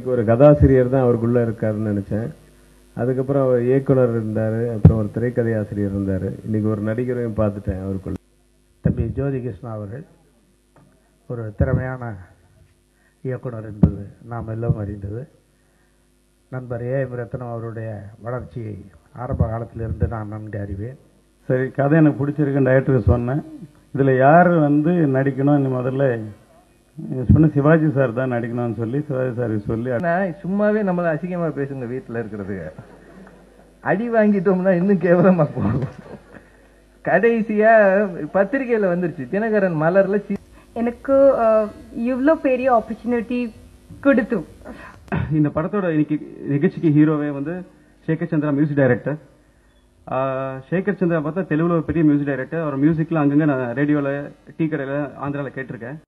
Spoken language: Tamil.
கதாசிரியர் தான் அவருக்குள்ள இருக்காருன்னு நினைச்சேன். அதுக்கப்புறம் அவர் இயக்குனர் இருந்தாரு அப்புறம் ஒரு திரைக்கதை ஆசிரியர் இருந்தாரு. இன்னைக்கு ஒரு நடிகரையும் பார்த்துட்டேன் அவருக்குள்ள. தம்பி ஜோதி கிருஷ்ணா அவர்கள் ஒரு திறமையான இயக்குனர் என்பது நாம் எல்லாம் அறிந்தது. நண்பர் ஏ. எம் ரத்னம் அவருடைய வளர்ச்சியை ஆரம்ப காலத்திலிருந்து நான் நன்கு அறிவேன். சரி கதை எனக்கு பிடிச்சிருக்குன்னு டைரக்டருக்கு சொன்னேன். இதில் யார் வந்து நடிக்கணும்? முதல்ல சொன்ன சிவாஜி சார் தான் நடிக்கணும்னு சொல்லி சிவாஜி சார் சொல்லி சும்மாவே நம்மள அசிங்கமா பேசுங்க வீட்டுல இருக்கிறதுக்கு அடி வாங்கிட்டோம்னா இன்னும் கேவலமா போகும். கடைசியா பத்திரிகையில வந்துருச்சு. தினகரன் மலர்ல எனக்கு இவ்ளோ பெரிய ஆப்பர்ச்சுனிட்டி கொடுத்து இந்த படத்தோட இன்னைக்கு நிகழ்ச்சிக்கு ஹீரோவே வந்து சேகர் சந்திரா மியூசிக் டைரக்டர் சேகர் சந்திரா பார்த்தா தெலுங்குல ஒரு பெரிய மியூசிக் டைரக்டர் அவர் மியூசிக்ல அங்கங்க நான் ரேடியோல டீ கடையில ஆந்திரால கேட்டிருக்கேன்.